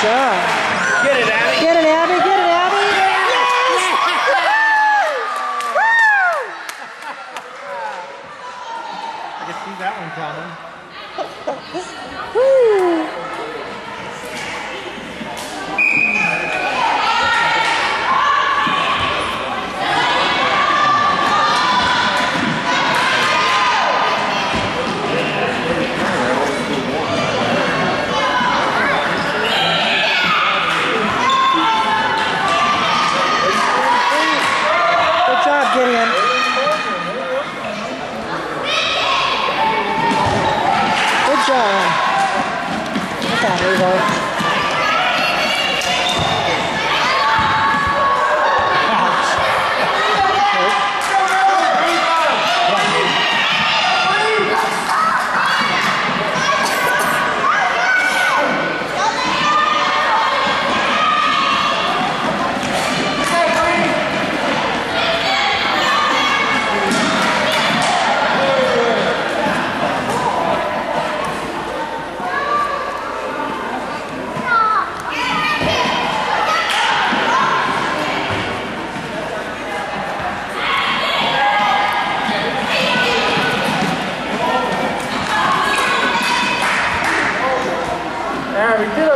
Tchau.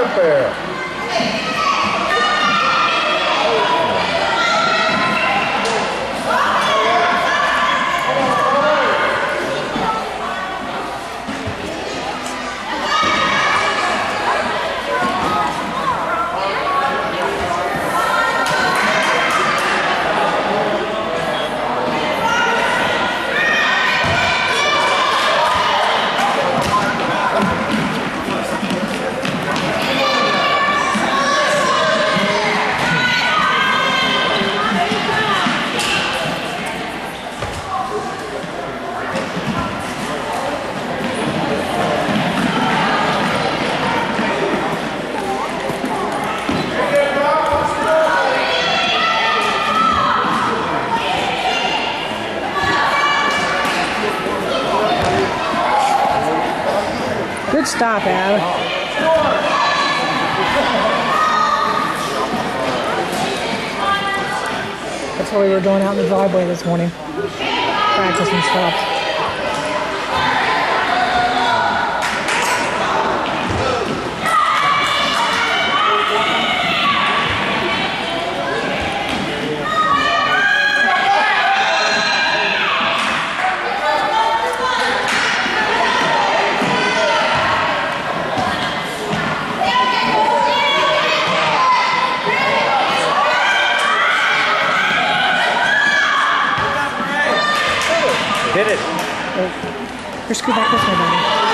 Abby, Good stop, Ab. That's what we were doing out in the driveway this morning. Practicing stops. Scoot back buddy.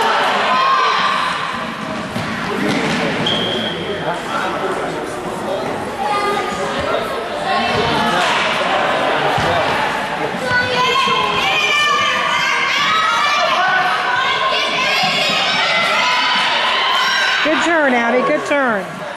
Good turn, Abby. Good turn.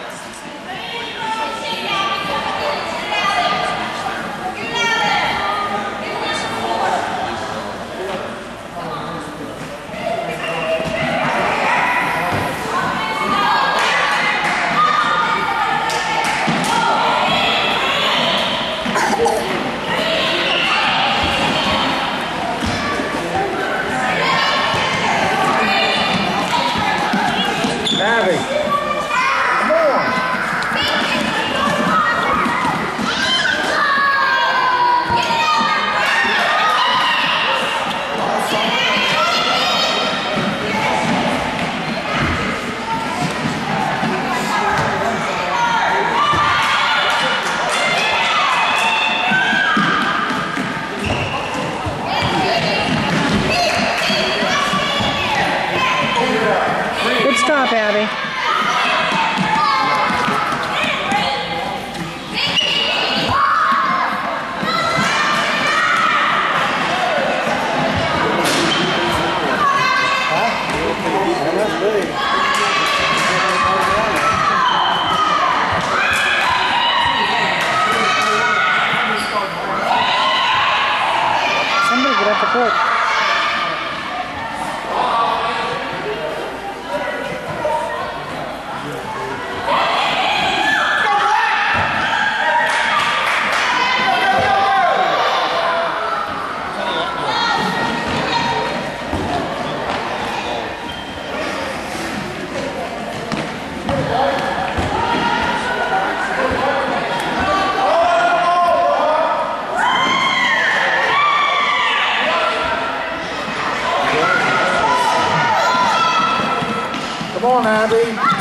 Leonardo, hein?